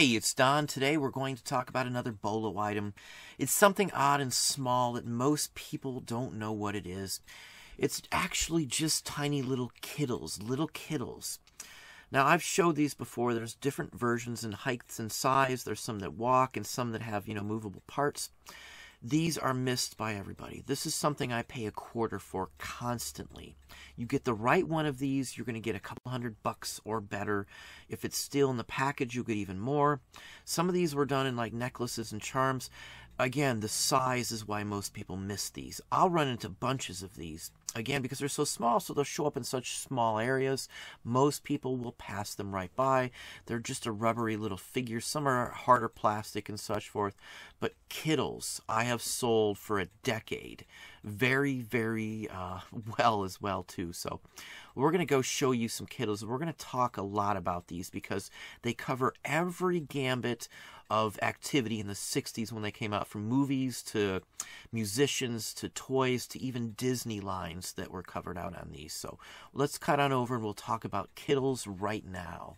Hey, it's Don. Today we're going to talk about another bolo item. It's something odd and small that most people don't know what it is. It's actually just tiny little Kiddles, little Kiddles. Now, I've showed these before. There's different versions in heights and size. There's some that walk and some that have, you know, movable parts. These are missed by everybody. This is something I pay a quarter for constantly. You get the right one of these, you're going to get a couple hundred bucks or better. If it's still in the package, you get even more. Some of these were done in like necklaces and charms. Again, the size is why most people miss these. I'll run into bunches of these again because they're so small so they'll show up in such small areas. Most people will pass them right by. They're just a rubbery little figure. Some are harder plastic and such forth. But Kiddles i have sold for a decade. Very very uh, well as well too. So we're going to go show you some Kiddles. We're going to talk a lot about these because they cover every gambit of activity in the 60s when they came out from movies to musicians to toys to even Disney lines that were covered out on these. So let's cut on over and we'll talk about Kiddles right now.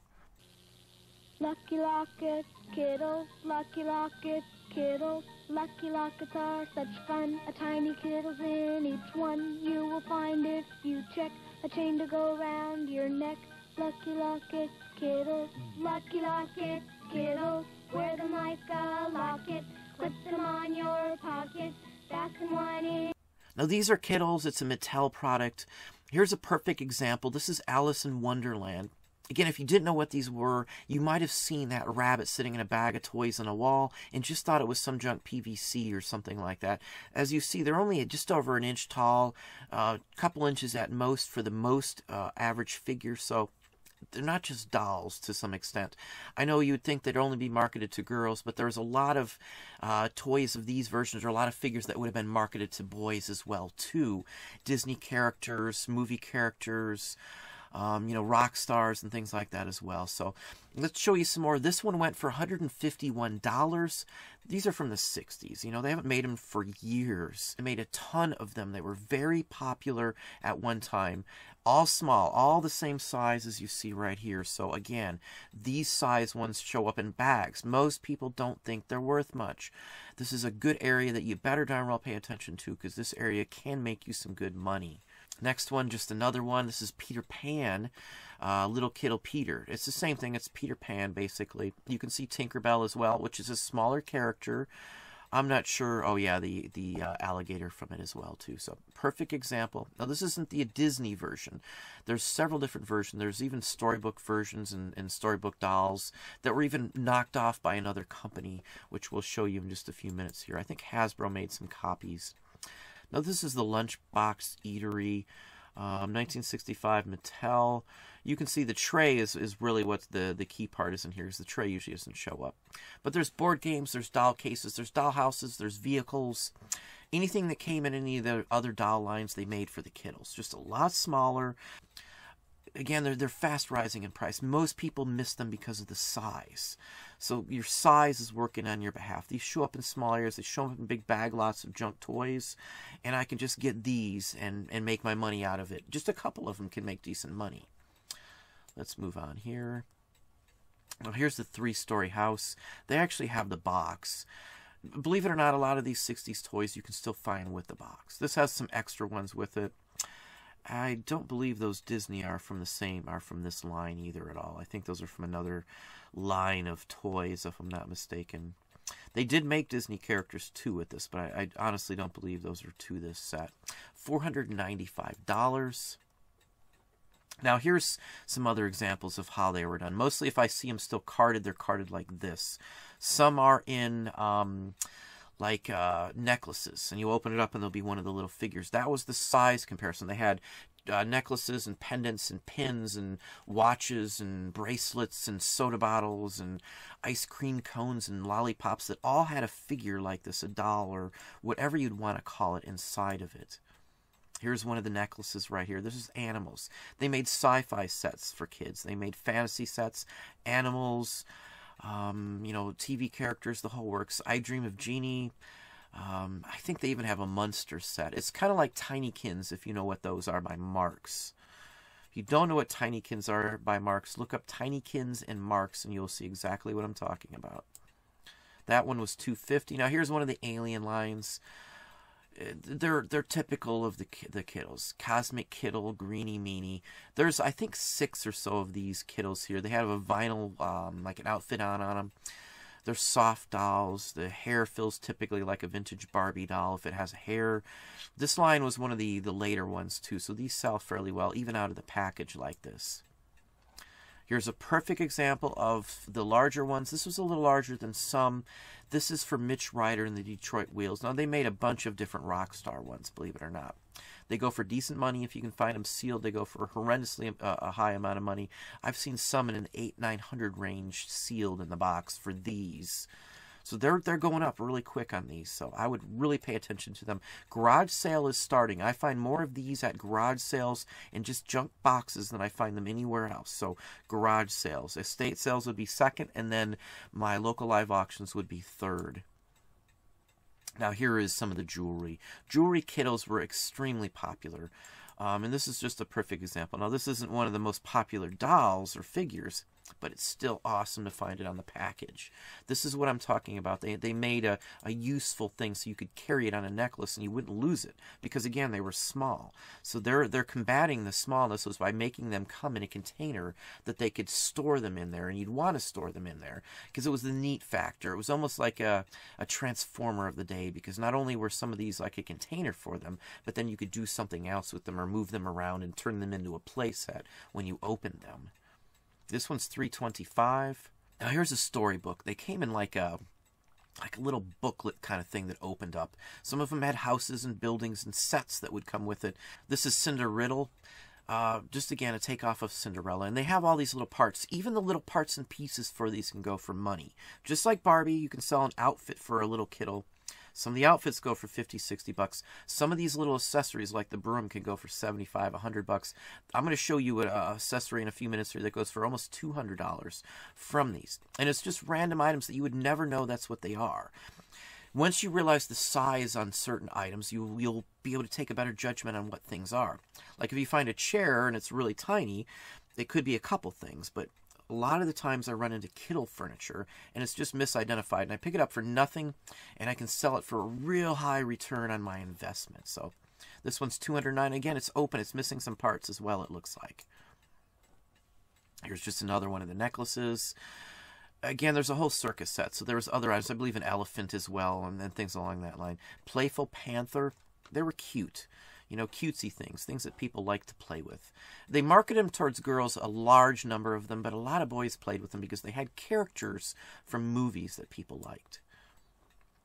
Lucky Locket, Kiddles, Lucky Locket, Kiddles, Lucky Lockets are such fun. A tiny Kiddles in each one you will find if you check a chain to go around your neck. Lucky Locket, Kiddles, Lucky Locket, Kiddles. Wear them like a locket. Put them on your pocket. Fasten one in. Now, these are Kiddles. It's a Mattel product. Here's a perfect example. This is Alice in Wonderland. Again, if you didn't know what these were, you might have seen that rabbit sitting in a bag of toys on a wall and just thought it was some junk PVC or something like that. As you see, they're only just over an inch tall, a uh, couple inches at most for the most uh, average figure. So they're not just dolls to some extent. I know you'd think they'd only be marketed to girls, but there's a lot of uh, toys of these versions, or a lot of figures that would have been marketed to boys as well too. Disney characters, movie characters. Um, you know, rock stars and things like that as well. So let's show you some more. This one went for $151. These are from the 60s. You know, they haven't made them for years. They made a ton of them. They were very popular at one time all small, all the same size as you see right here. So again, these size ones show up in bags. Most people don't think they're worth much. This is a good area that you better darn well pay attention to because this area can make you some good money. Next one, just another one. This is Peter Pan, uh, Little Kiddle Peter. It's the same thing. It's Peter Pan, basically. You can see Tinkerbell as well, which is a smaller character. I'm not sure. Oh yeah, the the uh, alligator from it as well too. So perfect example. Now this isn't the Disney version. There's several different versions. There's even storybook versions and, and storybook dolls that were even knocked off by another company, which we'll show you in just a few minutes here. I think Hasbro made some copies. Now this is the Lunchbox Eatery. Um, 1965 Mattel. You can see the tray is, is really what the, the key part is in here, is the tray usually doesn't show up. But there's board games, there's doll cases, there's doll houses, there's vehicles. Anything that came in any of the other doll lines they made for the Kiddles. Just a lot smaller. Again, they're, they're fast rising in price. Most people miss them because of the size. So your size is working on your behalf. These show up in small areas. They show up in big bag lots of junk toys. And I can just get these and, and make my money out of it. Just a couple of them can make decent money. Let's move on here. Now here's the three-story house. They actually have the box. Believe it or not, a lot of these 60s toys you can still find with the box. This has some extra ones with it. I don't believe those Disney are from the same are from this line either at all. I think those are from another line of toys, if I'm not mistaken. They did make Disney characters too with this, but I, I honestly don't believe those are to this set. $495. Now here's some other examples of how they were done. Mostly if I see them still carded, they're carded like this. Some are in um, like uh, necklaces, and you open it up and there'll be one of the little figures. That was the size comparison. They had uh, necklaces and pendants and pins and watches and bracelets and soda bottles and ice cream cones and lollipops that all had a figure like this, a doll or whatever you'd want to call it inside of it. Here's one of the necklaces right here. This is animals. They made sci-fi sets for kids. They made fantasy sets, animals, um, you know, TV characters, the whole works. I Dream of Jeannie. Um, I think they even have a Munster set. It's kind of like Tinykins, if you know what those are, by Marx. If you don't know what Tinykins are by Marx, look up Tinykins and Marks and you'll see exactly what I'm talking about. That one was 250. Now here's one of the alien lines. They're they're typical of the the Kiddles. Cosmic Kiddle, Greeny Meanie. There's I think six or so of these Kiddles here. They have a vinyl um, like an outfit on on them. They're soft dolls. The hair feels typically like a vintage Barbie doll if it has hair. This line was one of the, the later ones too, so these sell fairly well, even out of the package like this. Here's a perfect example of the larger ones. This was a little larger than some. This is for Mitch Ryder and the Detroit Wheels. Now, they made a bunch of different Rockstar ones, believe it or not. They go for decent money. If you can find them sealed, they go for horrendously uh, a high amount of money. I've seen some in an eight, nine hundred range sealed in the box for these. So they're they're going up really quick on these. So I would really pay attention to them. Garage sale is starting. I find more of these at garage sales and just junk boxes than I find them anywhere else. So garage sales, estate sales would be second, and then my local live auctions would be third. Now here is some of the jewelry. Jewelry Kiddles were extremely popular. Um, and this is just a perfect example. Now this isn't one of the most popular dolls or figures, but it's still awesome to find it on the package. This is what I'm talking about. They, they made a, a useful thing so you could carry it on a necklace and you wouldn't lose it because again they were small. So they're they're combating the smallness was by making them come in a container that they could store them in there and you'd want to store them in there because it was the neat factor. It was almost like a, a transformer of the day because not only were some of these like a container for them, but then you could do something else with them or move them around and turn them into a playset when you opened them. This one's 325. Now here's a storybook. They came in like a like a little booklet kind of thing that opened up. Some of them had houses and buildings and sets that would come with it. This is Cinderiddle. Uh, just again a takeoff of Cinderella, and they have all these little parts. Even the little parts and pieces for these can go for money. Just like Barbie, you can sell an outfit for a little Kiddle some of the outfits go for 50, 60 bucks. Some of these little accessories, like the broom, can go for 75, 100 bucks. I'm going to show you an accessory in a few minutes here that goes for almost $200 from these. And it's just random items that you would never know that's what they are. Once you realize the size on certain items, you, you'll be able to take a better judgment on what things are. Like if you find a chair and it's really tiny, it could be a couple things, but a lot of the times I run into Kiddle furniture and it's just misidentified and I pick it up for nothing and I can sell it for a real high return on my investment. So this one's 209 again it's open it's missing some parts as well it looks like. Here's just another one of the necklaces. Again, there's a whole circus set, so there was other items. I believe an elephant as well, and then things along that line. Playful panther, they were cute you know, cutesy things, things that people like to play with. They marketed them towards girls, a large number of them, but a lot of boys played with them because they had characters from movies that people liked.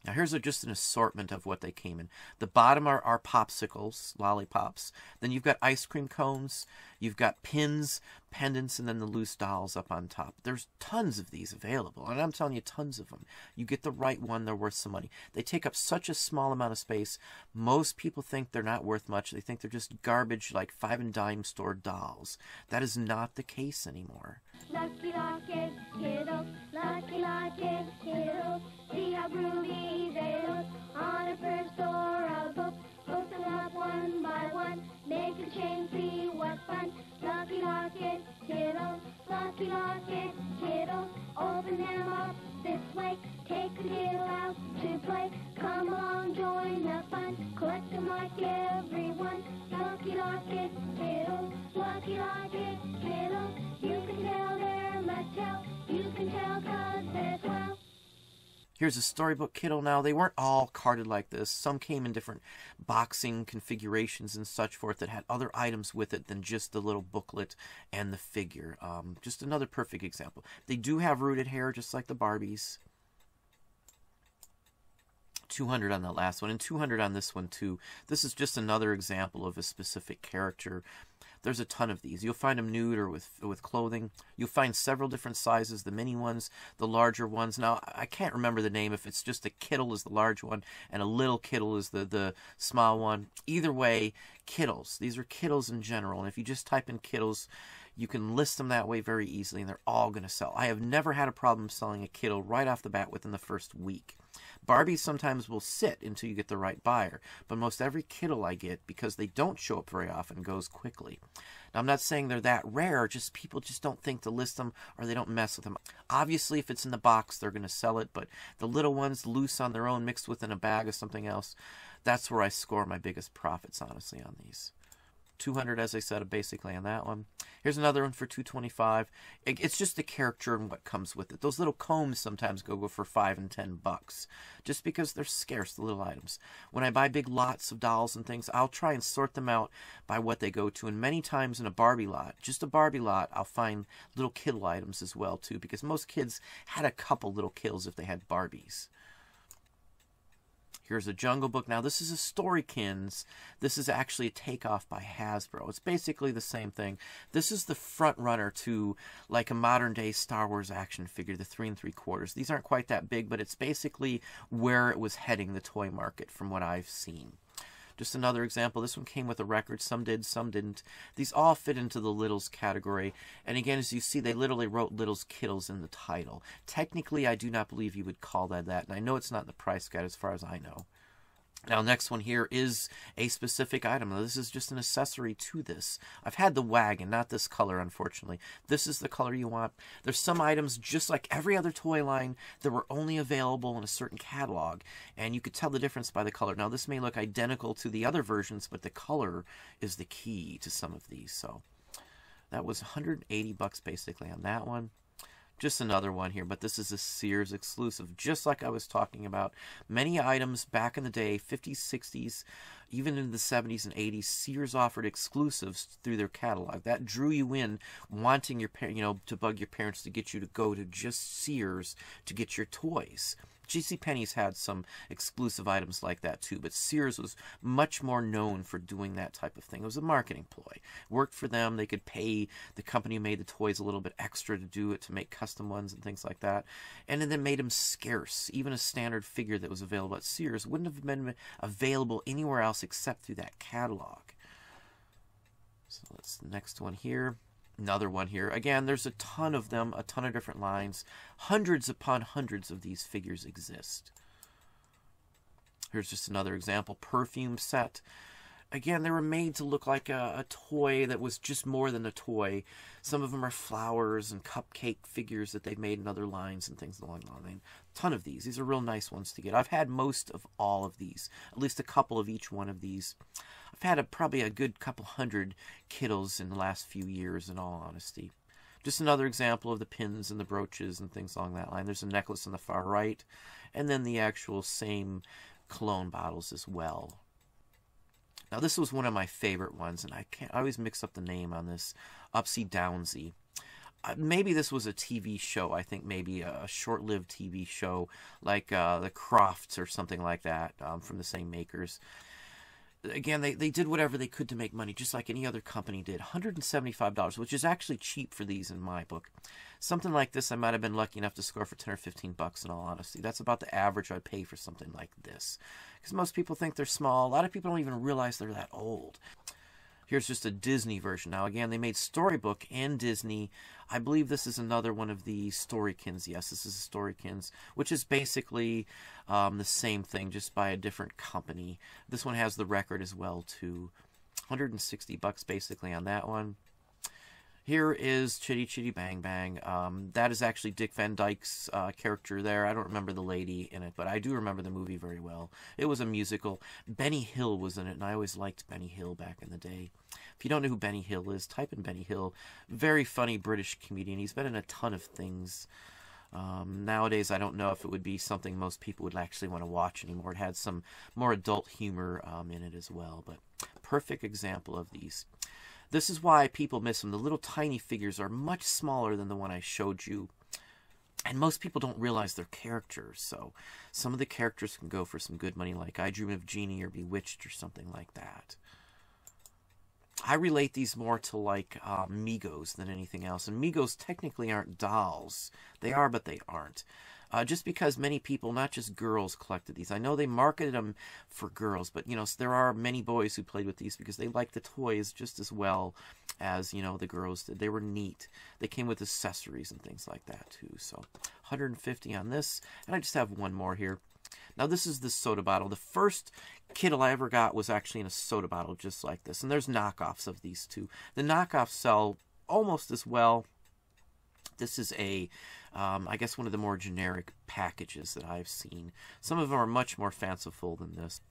Now here's a, just an assortment of what they came in. The bottom are, are popsicles, lollipops. Then you've got ice cream cones. You've got pins, pendants, and then the loose dolls up on top. There's tons of these available, and I'm telling you, tons of them. You get the right one, they're worth some money. They take up such a small amount of space. Most people think they're not worth much. They think they're just garbage, like five and dime store dolls. That is not the case anymore. Lucky Locket, Kiddles, Lucky Locket, look on a first Here's a storybook Kiddle now. They weren't all carded like this. Some came in different boxing configurations and such forth that had other items with it than just the little booklet and the figure. Um, just another perfect example. They do have rooted hair just like the Barbies. 200 on the last one and 200 on this one too. This is just another example of a specific character there's a ton of these. You'll find them nude or with with clothing. You'll find several different sizes, the mini ones, the larger ones. Now, I can't remember the name if it's just a Kiddle is the large one and a little Kiddle is the, the small one. Either way, Kiddles. These are Kiddles in general. And if you just type in Kiddles, You can list them that way very easily, and they're all going to sell. I have never had a problem selling a Kiddle right off the bat within the first week. Barbies sometimes will sit until you get the right buyer, but most every Kiddle I get, because they don't show up very often, goes quickly. Now, I'm not saying they're that rare, just people just don't think to list them or they don't mess with them. Obviously, if it's in the box, they're going to sell it, but the little ones loose on their own, mixed within a bag of something else, that's where I score my biggest profits, honestly, on these. 200 as I said basically on that one. Here's another one for 225. It's just the character and what comes with it. Those little combs sometimes go, go for 5 and 10 bucks just because they're scarce the little items. When I buy big lots of dolls and things, I'll try and sort them out by what they go to and many times in a Barbie lot, just a Barbie lot, I'll find little Kiddle items as well too because most kids had a couple little kills if they had Barbies. Here's a Jungle Book. Now, this is a Storykins. This is actually a takeoff by Hasbro. It's basically the same thing. This is the front runner to like a modern day Star Wars action figure, the three and three quarters. These aren't quite that big, but it's basically where it was heading the toy market from what I've seen. Just another example. This one came with a record. Some did, some didn't. These all fit into the Littles category. And again, as you see, they literally wrote Littles Kiddles in the title. Technically, I do not believe you would call that that. And I know it's not in the price guide as far as I know. Now, next one here is a specific item. Now, this is just an accessory to this. I've had the wagon, not this color, unfortunately. This is the color you want. There's some items, just like every other toy line, that were only available in a certain catalog, and you could tell the difference by the color. Now, this may look identical to the other versions, but the color is the key to some of these. So, that was 180 bucks basically on that one just another one here, but this is a Sears exclusive, just like I was talking about. Many items back in the day, 50s, 60s, even in the 70s and 80s, Sears offered exclusives through their catalog. That drew you in, wanting your you know, to bug your parents to get you to go to just Sears to get your toys. J.C. Penney's had some exclusive items like that too, but Sears was much more known for doing that type of thing. It was a marketing ploy. Worked for them. They could pay the company who made the toys a little bit extra to do it, to make custom ones and things like that. And then made them scarce. Even a standard figure that was available at Sears wouldn't have been available anywhere else except through that catalog. So let's the next one here another one here. Again, there's a ton of them, a ton of different lines. Hundreds upon hundreds of these figures exist. Here's just another example. Perfume set. Again, they were made to look like a, a, toy that was just more than a toy. Some of them are flowers and cupcake figures that they've made in other lines and things along the line. A ton of these. These are real nice ones to get. I've had most of all of these, at least a couple of each one of these. I've had a, probably a good couple hundred Kiddles in the last few years, in all honesty. Just another example of the pins and the brooches and things along that line. There's a necklace on the far right, and then the actual same cologne bottles as well. Now, this was one of my favorite ones, and I can't I always mix up the name on this Upsy Downsy. Uh, maybe this was a TV show. I think maybe a, short-lived TV show like uh, the Crofts or something like that um, from the same makers again, they, they did whatever they could to make money, just like any other company did. $175, which is actually cheap for these in my book. Something like this, I might have been lucky enough to score for 10 or 15 bucks, in all honesty. That's about the average I'd pay for something like this. Because most people think they're small. A lot of people don't even realize they're that old. Here's just a Disney version. Now, again, they made Storybook and Disney. I believe this is another one of the Storykins. Yes, this is a Storykins, which is basically um, the same thing, just by a different company. This one has the record as well, too. 160 bucks basically on that one. Here is Chitty Chitty Bang Bang. Um, that is actually Dick Van Dyke's uh, character there. I don't remember the lady in it, but I do remember the movie very well. It was a musical. Benny Hill was in it, and I always liked Benny Hill back in the day. If you don't know who Benny Hill is, type in Benny Hill. Very funny British comedian. He's been in a ton of things. Um, nowadays, I don't know if it would be something most people would actually want to watch anymore. It had some more adult humor um, in it as well, but perfect example of these. This is why people miss them. The little tiny figures are much smaller than the one I showed you. And most people don't realize their characters, so some of the characters can go for some good money, like I Dream of Jeannie or Bewitched or something like that. I relate these more to like uh, Megos than anything else. And Megos technically aren't dolls. They are, but they aren't. Uh, just because many people, not just girls, collected these. I know they marketed them for girls, but you know there are many boys who played with these because they liked the toys just as well as you know the girls did. They were neat. They came with accessories and things like that too. So 150 on this, and I just have one more here. Now this is the soda bottle. The first Kiddle I ever got was actually in a soda bottle just like this, and there's knockoffs of these two. The knockoffs sell almost as well. This is a um, I guess one of the more generic packages that I've seen. Some of them are much more fanciful than this.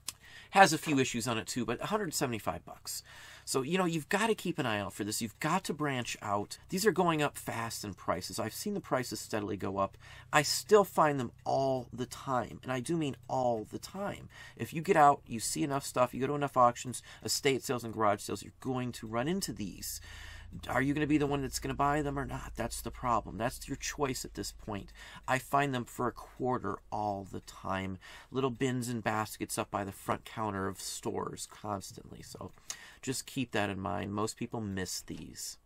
Has a few issues on it too, but 175 bucks. So, you know, you've got to keep an eye out for this. You've got to branch out. These are going up fast in prices. I've seen the prices steadily go up. I still find them all the time. And I do mean all the time. If you get out, you see enough stuff, you go to enough auctions, estate sales, and garage sales, you're going to run into these are you going to be the one that's going to buy them or not? That's the problem. That's your choice at this point. I find them for a quarter all the time. Little bins and baskets up by the front counter of stores constantly. So just keep that in mind. Most people miss these.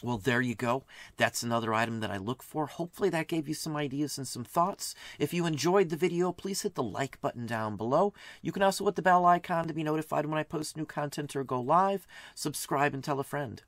Well, there you go. That's another item that I look for. Hopefully that gave you some ideas and some thoughts. If you enjoyed the video, please hit the like button down below. You can also hit the bell icon to be notified when I post new content or go live. Subscribe and tell a friend.